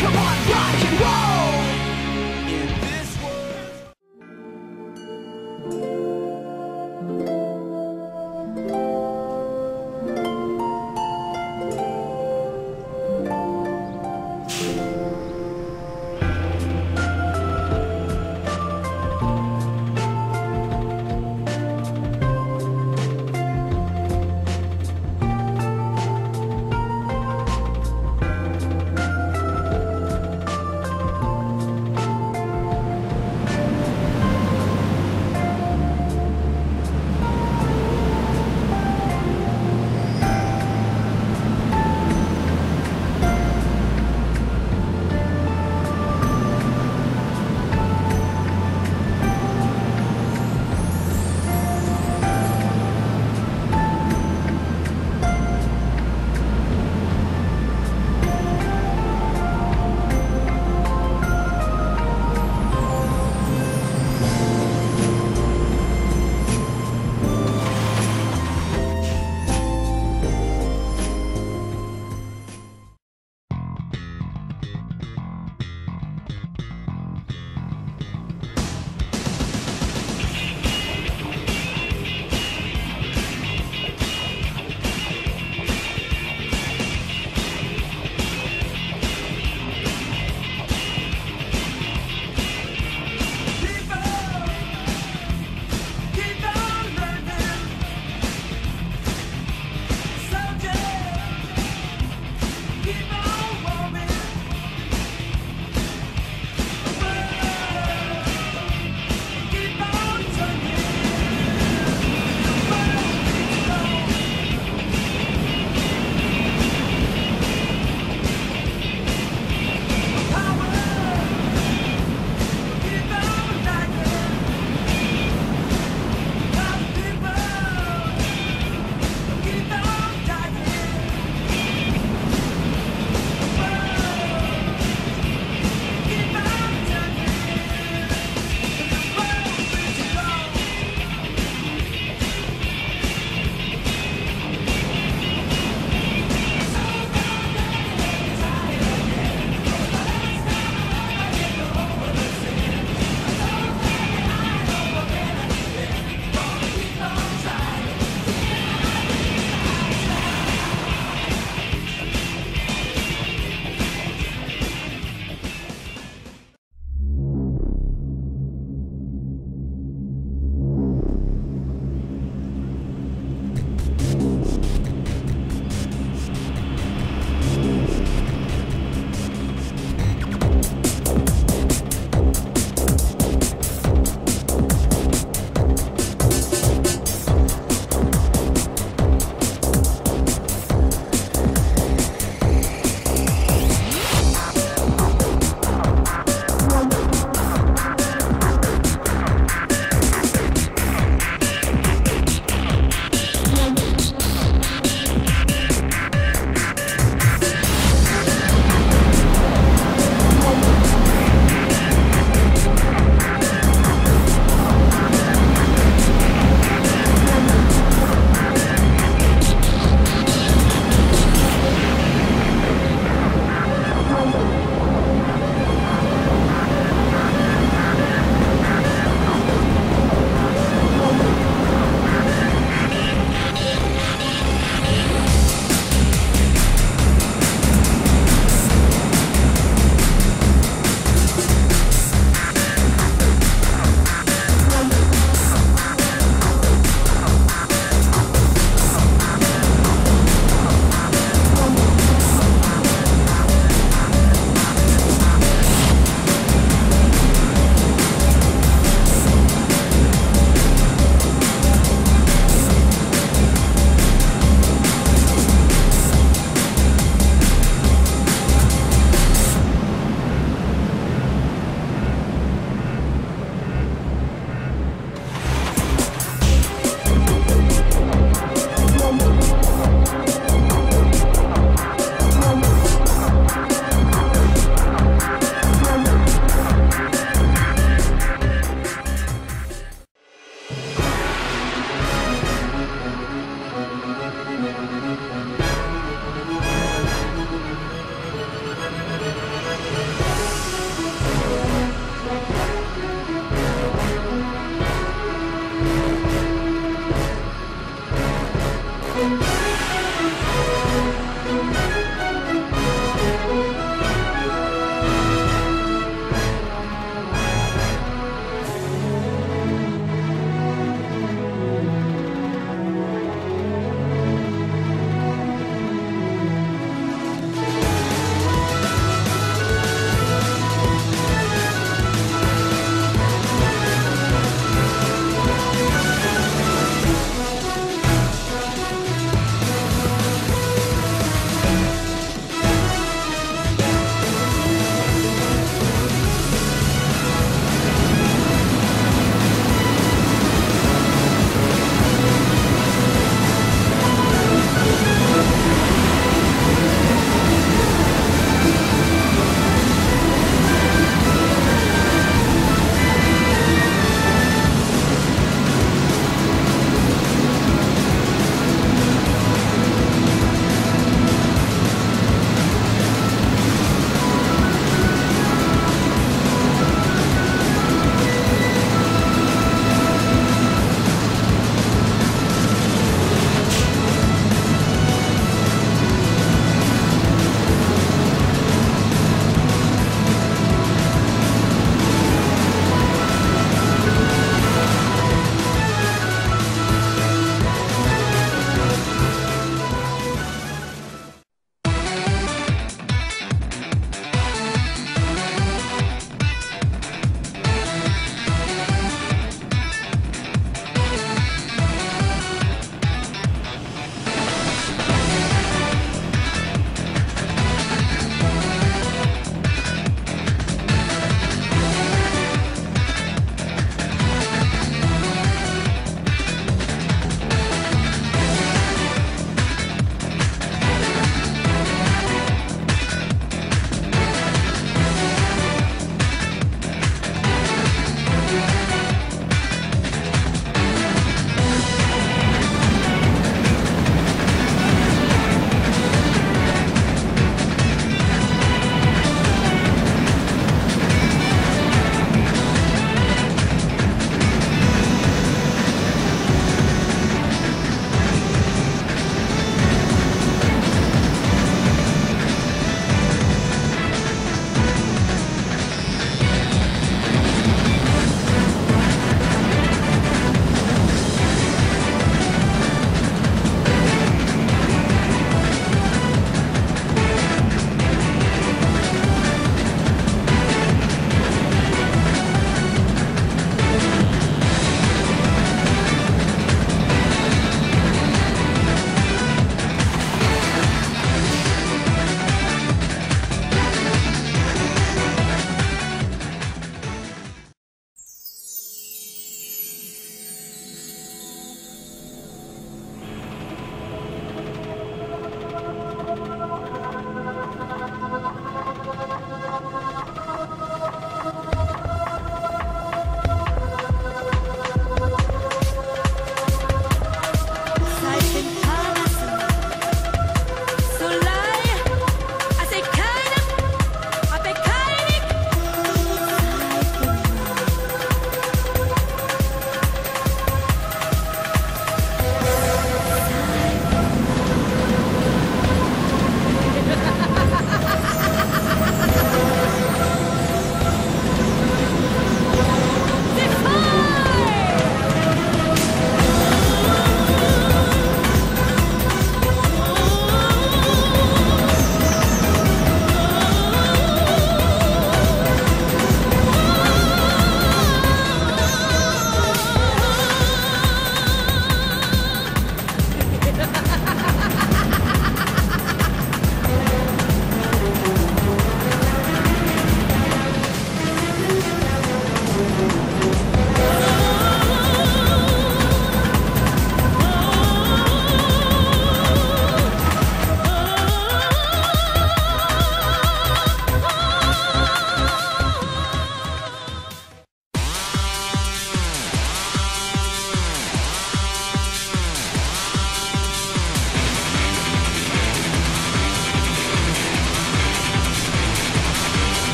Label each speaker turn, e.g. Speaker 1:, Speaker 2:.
Speaker 1: Come on!